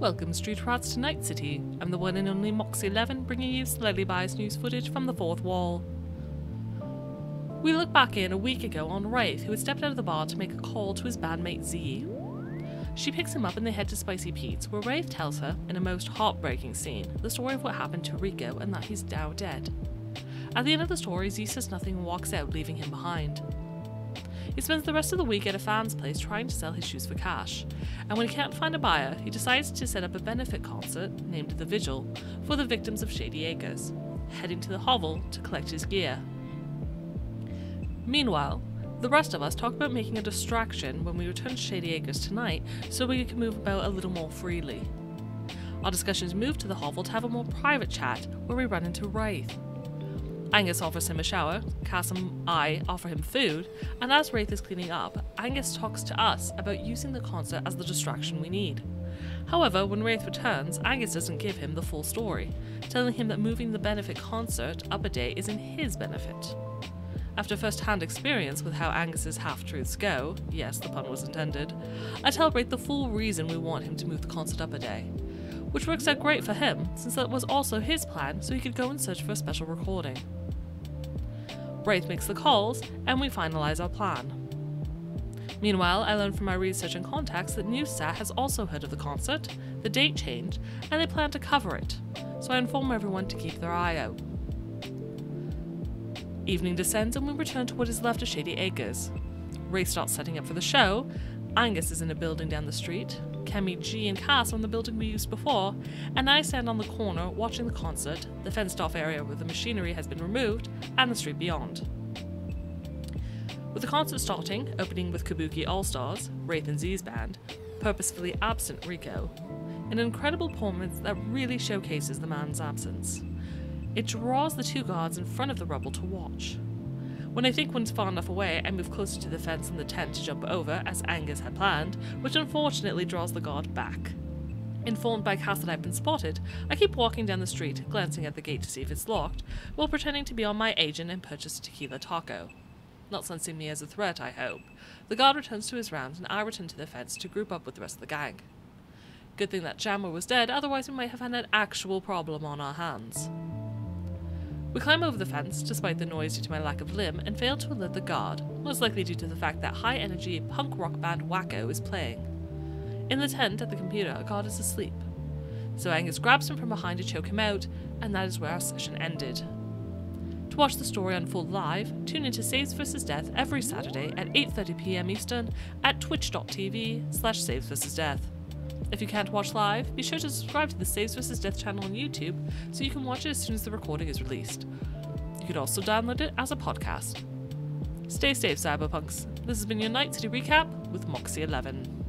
Welcome, Street Rats, to Night City. I'm the one and only Moxie11, bringing you slightly biased news footage from the fourth wall. We look back in a week ago on Wraith, who had stepped out of the bar to make a call to his bandmate Z. She picks him up and they head to Spicy Pete's, where Wraith tells her, in a most heartbreaking scene, the story of what happened to Rico and that he's now dead. At the end of the story, Z says nothing and walks out, leaving him behind. He spends the rest of the week at a fan's place trying to sell his shoes for cash, and when he can't find a buyer, he decides to set up a benefit concert, named The Vigil, for the victims of Shady Acres, heading to the hovel to collect his gear. Meanwhile, the rest of us talk about making a distraction when we return to Shady Acres tonight so we can move about a little more freely. Our discussions move to the hovel to have a more private chat where we run into Wraith. Angus offers him a shower, and I offer him food, and as Wraith is cleaning up, Angus talks to us about using the concert as the distraction we need. However, when Wraith returns, Angus doesn't give him the full story, telling him that moving the benefit concert up a day is in his benefit. After first hand experience with how Angus's half truths go, yes, the pun was intended, I tell Wraith the full reason we want him to move the concert up a day. Which works out great for him, since that was also his plan, so he could go and search for a special recording. Wraith makes the calls, and we finalise our plan. Meanwhile, I learn from my research and contacts that Newsat has also heard of the concert, the date changed, and they plan to cover it, so I inform everyone to keep their eye out. Evening descends and we return to what is left of Shady Acres. Ray starts setting up for the show, Angus is in a building down the street, Kemi, G, and Cass on the building we used before, and I stand on the corner watching the concert, the fenced off area where the machinery has been removed, and the street beyond. With the concert starting, opening with Kabuki All Stars, Wraith and Z's band, purposefully absent Rico, an incredible performance that really showcases the man's absence. It draws the two guards in front of the rubble to watch. When I think one's far enough away, I move closer to the fence and the tent to jump over, as Angus had planned, which unfortunately draws the guard back. Informed by Cass that I've been spotted, I keep walking down the street, glancing at the gate to see if it's locked, while pretending to be on my agent and purchase a tequila taco. Not sensing me as a threat, I hope. The guard returns to his round, and I return to the fence to group up with the rest of the gang. Good thing that Jammer was dead, otherwise we might have had an actual problem on our hands. We climb over the fence, despite the noise due to my lack of limb, and fail to alert the guard, most likely due to the fact that high energy punk rock band Wacko is playing. In the tent at the computer, a guard is asleep. So Angus grabs him from behind to choke him out, and that is where our session ended. To watch the story unfold live, tune into Saves vs. Death every Saturday at 8.30pm Eastern at twitch.tv slash saves vs. death. If you can't watch live, be sure to subscribe to the Saves vs. Death channel on YouTube so you can watch it as soon as the recording is released. You could also download it as a podcast. Stay safe, Cyberpunks. This has been your Night City Recap with Moxie11.